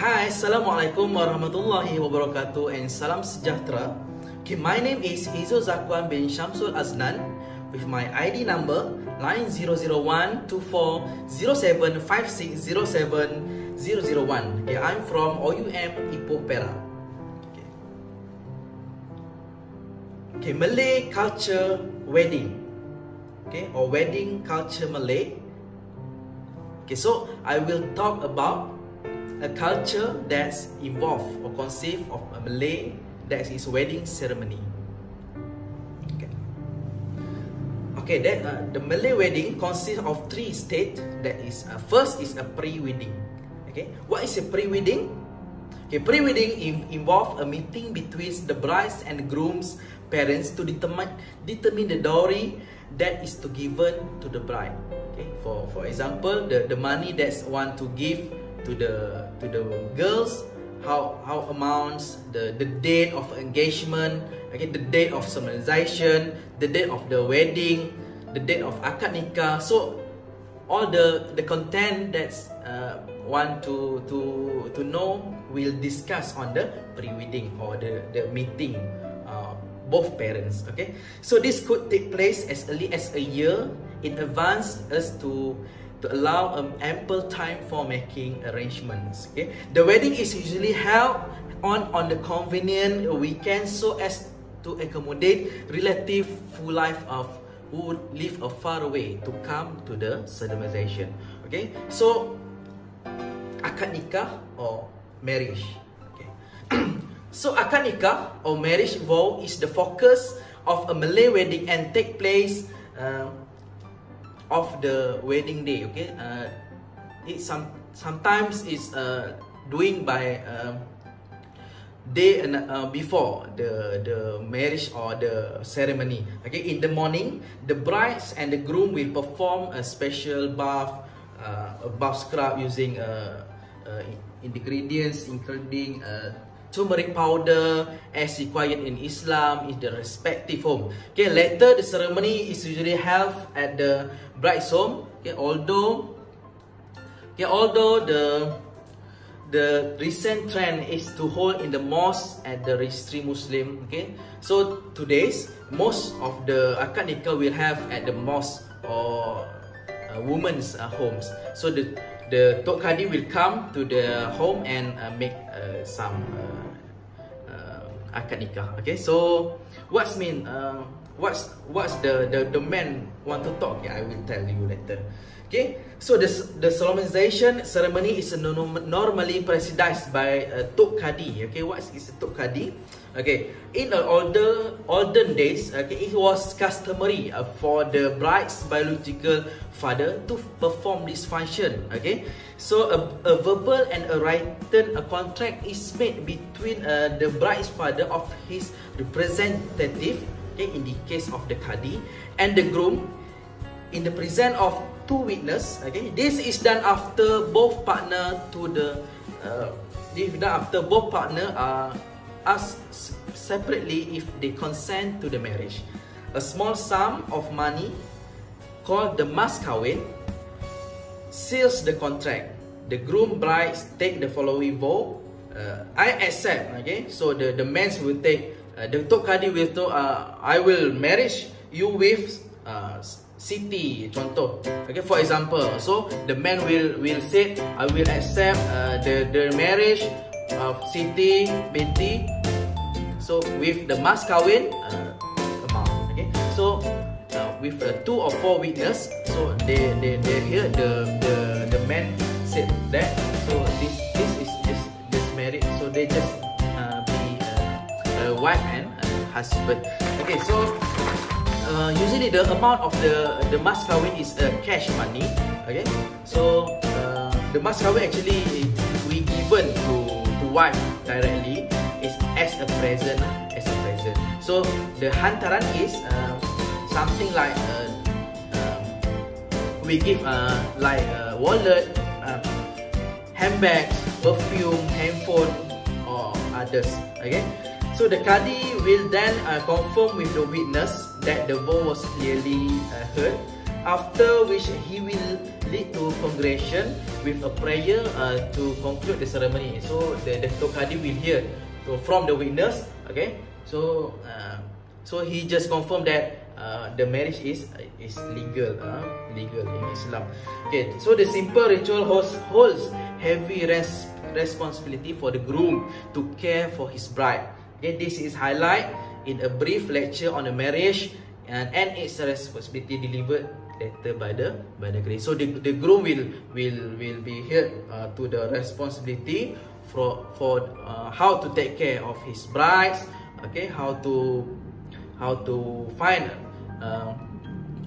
hi, Assalamualaikum warahmatullahi wabarakatuh and salam sejahtera. Okay, my name is Izo Zakwan bin Shamsul Aznan with my ID number 90124075607001. Okay, I'm from OUM Ipoh Perak. Okay. okay, Malay culture wedding. Okay, or wedding culture Malay. Okay, so I will talk about a culture that's involved or conceived of a Malay that is wedding ceremony. Okay, okay that uh, the Malay wedding consists of three stages. That is, uh, first is a pre-wedding. Okay, what is a pre-wedding? Okay, pre-wedding in, involve a meeting between the brides and groom's parents to determine determine the dowry that is to given to the bride. Okay, for for example, the the money that's want to give to the to the girls how how amounts the the date of engagement okay the date of solemnization the date of the wedding the date of akad nikah. So all the the content that's uh, want to to to know we'll discuss on the pre-wedding or the the meeting uh, both parents okay? So this could take place as early as a year in advance as to to allow um, ample time for making arrangements. Okay, the wedding is usually held on on the convenient weekend so as to accommodate relative full life of who live far away to come to the solemnization. Okay, so akad nikah or marriage. Okay, so akad nikah or marriage vow is the focus of a Malay wedding and take place. Uh, of the wedding day okay? Uh, it some sometimes is uh, doing by uh, day and uh, before the the marriage or the ceremony okay? In the morning the brides and the groom will perform a special bath uh, a bath scrub using uh, uh, ingredients including uh, turmeric powder as required in Islam in the respective home. Okay, later the ceremony is usually held at the bride's home. Okay, although okay, although the the recent trend is to hold in the mosque at the registry Muslim. Okay, so today's most of the akad nikah will have at the mosque or uh, women's uh, homes. So the the Tok Kadi will come to the home and uh, make uh, some uh, akad nikah. Okay, so what's mean? Uh, what's what's the the the man want to talk? Yeah, I will tell you later. Okay, so the the solemnization ceremony is normally presided by a Tok Kadi. Okay, what is a Tok Kadi? Okay, in the older olden days, okay, it was customary uh, for the bride's biological father to perform this function. Okay, so a, a verbal and a written a contract is made between uh, the bride's father of his representative. Okay, in the case of the kadi and the groom in the presence of two witness. Okay, this is done after both partner to the. Uh, if done after both partner are. Uh, ask separately if they consent to the marriage. A small sum of money called the mas kawin seals the contract. The groom brides take the following vow. Uh, I accept. Okay, so the the men will take. Uh, the tok kadi will to. Uh, I will marriage you with uh, city. Contoh. Okay, for example, so the man will will say, I will accept uh, the the marriage of Siti binti so with the mas kawin uh, amount okay so uh, with uh, two or four witness so they they they hear the the the man said that so this this is this this married so they just uh, be uh, a wife and a husband okay so uh, usually the amount of the the mas kawin is uh, cash money okay? So uh, the mas kawin actually we given to wife directly is as a present as a present. So the hantaran is uh, something like uh, um, we give uh, like uh, wallet uh, handbags perfume handphone or others okay? So the kadi will then uh, confirm with the witness that the vow was clearly uh, heard after which he will lead to congregation with a prayer uh, to conclude the ceremony. So the, the Tokadi will hear to, from the witness. Okay, so uh, so he just confirmed that uh, the marriage is uh, is legal, uh, legal in Islam. Okay, so the simple ritual holds, holds heavy res responsibility for the groom to care for his bride. Okay, this is highlight in a brief lecture on the marriage and, and its responsibility delivered later by the by the grace. So the, the groom will will will be held uh, to the responsibility for for uh, how to take care of his brides. Okay, how to how to find uh,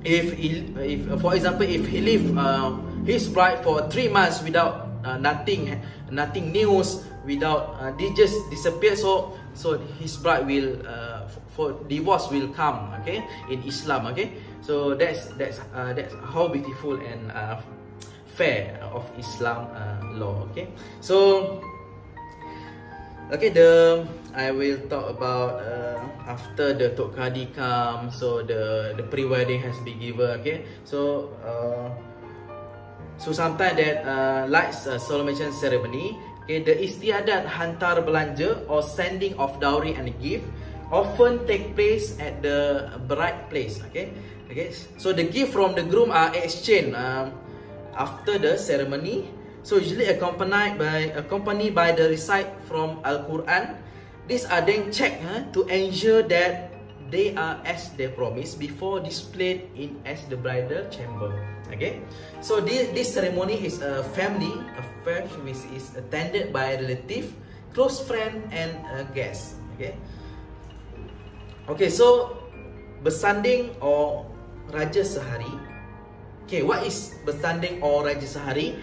if he, if for example if he leave uh, his bride for three months without uh, nothing nothing news without uh, they just disappear so so his bride will uh, for divorce will come okay in Islam okay So that's that's uh, that's how beautiful and uh, fair of Islam uh, law. Okay, so okay the I will talk about uh, after the tok kadi come. So the the pre wedding has been given. Okay, so. Uh, So sometimes that uh, like uh, solemnization ceremony, okay, the istiadat hantar belanja or sending of dowry and gift often take place at the bride place. Okay, Okay, so the gift from the groom are exchanged um, after the ceremony. So usually accompanied by accompanied by the recite from Al Quran. These are then checked huh, to ensure that they are as they promised before displayed in as the bridal chamber. Okay, so this this ceremony is a family affair which is attended by relative, close friend, and guest. Okay, okay, so bersanding or raja sehari. Okay, what is bersanding or raja sehari?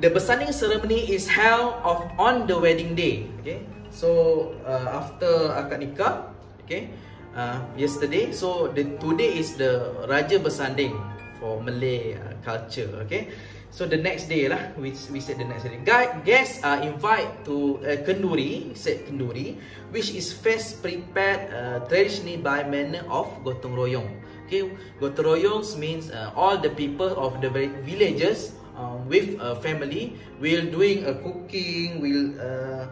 The bersanding ceremony is held of on the wedding day. Okay, so uh, after akad nikah, okay, uh, yesterday. So the today is the raja bersanding for Malay uh, culture. Okay. So the next day lah, we we said the next day. Guests are invited to uh, kenduri, set kenduri, which is first prepared uh, traditionally by manner of gotong royong. Okay, gotong royong means uh, all the people of the villages um, with a family will doing a cooking, will uh,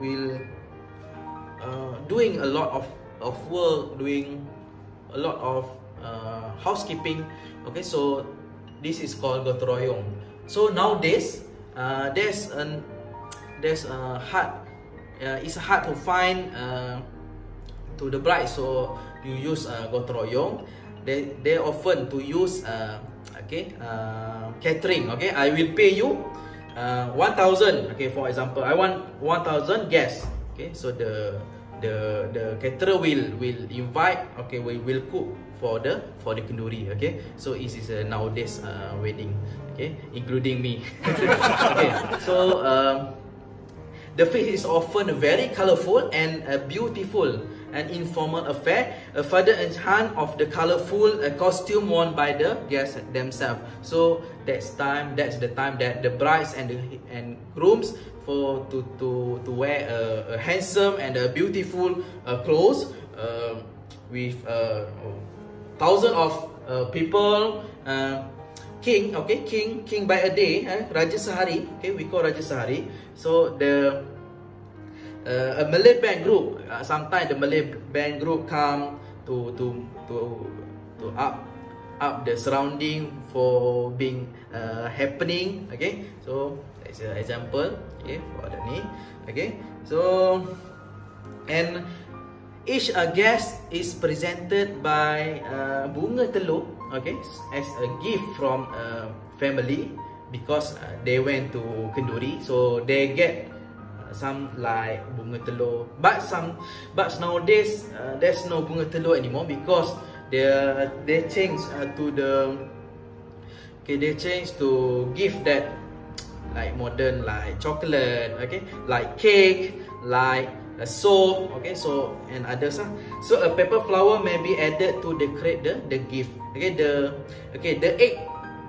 will uh, doing a lot of of work, doing a lot of uh, housekeeping. Okay, so this is called gotong royong. So nowadays, uh, there's an there's a hard. Uh, it's hard to find uh, to the bride. So you use uh, gotong royong they they often to use uh, okay uh, catering okay i will pay you uh, 1000 okay for example i want 1000 guests okay so the the the caterer will will invite okay we will cook for the for the kenduri okay? So it is a nowadays uh, wedding okay? Including me. Okay so um, the feast is often very colorful and uh, beautiful an informal affair, a further enhance of the colorful uh, costume worn by the guests themselves. So that's time. That's the time that the brides and the and grooms for to to to wear a, a handsome and a beautiful uh, clothes uh, with uh, thousand of uh, people. Uh, king, okay, king, king by a day, eh, Raja Sehari, okay, we call Raja Sehari. So the uh, a Malay band group. Uh, sometimes the Malay band group come to to to to up up the surrounding for being uh, happening. Okay, so that's an example. Okay, for the ni. Okay, so and each uh, guest is presented by uh, bunga telur. Okay, as a gift from a family because uh, they went to kenduri, so they get some like bunga telur but some but nowadays uh, there's no bunga telur anymore because they they change uh, to the okay they change to give that like modern like chocolate okay like cake like a soap okay so and others uh. so a pepper flower may be added to decorate the the gift okay the okay the egg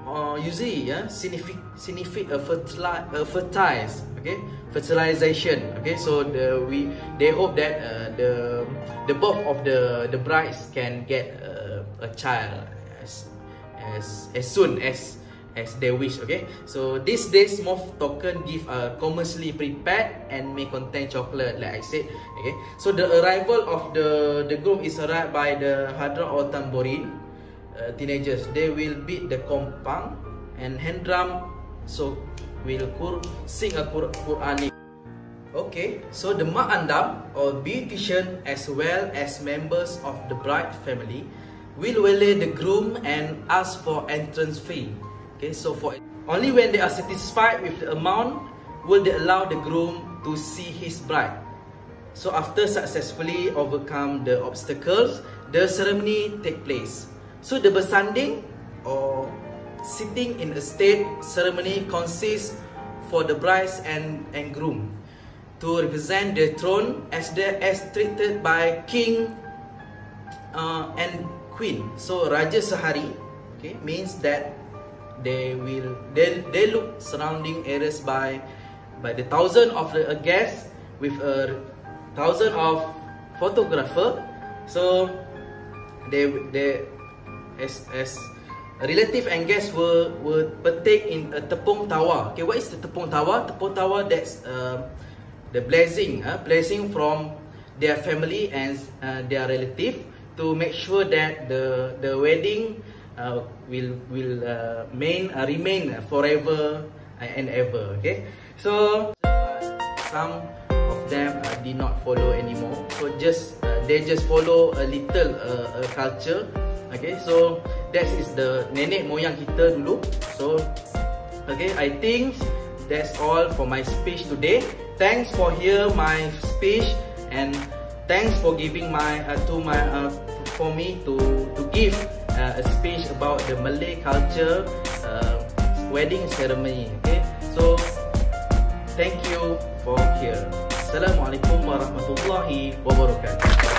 uh, usually yeah significant significant a fertilize a fertilize okay fertilization okay so the we they hope that uh, the the both of the the brides can get uh, a child as as as soon as as they wish okay? So this days moth token give a commercially prepared and may contain chocolate like i said okay? So the arrival of the the groom is arrived by the hadra or tambourine uh, teenagers. They will beat the kompang and hand drum so will kur sing a quranic Okay, so the mak andam or beautician as well as members of the bride family will waylay the groom and ask for entrance fee. Okay, so for only when they are satisfied with the amount will they allow the groom to see his bride. So after successfully overcome the obstacles, the ceremony take place. So the bersanding or sitting in a state ceremony consists for the bride and and groom to represent the throne as the as treated by king uh, and queen. So Raja Sehari, okay, means that they will they they look surrounding areas by by the thousand of the guests with a thousand of photographer. So they they as as relative and guests will will partake in a tepung tawa. Okay, what is the tepung tawa? Tepung tawa that's uh, the blessing, uh, blessing from their family and uh, their relative to make sure that the the wedding uh, will will uh, main uh, remain forever and ever. Okay, so some of them uh, did not follow anymore. So just uh, they just follow a little uh, uh, culture. Okay, so that is the nenek moyang kita dulu. So okay, I think that's all for my speech today thanks for hear my speech and thanks for giving my uh, to my uh, for me to to give uh, a speech about the Malay culture uh, wedding ceremony. Okay, so thank you for here. Assalamualaikum warahmatullahi wabarakatuh.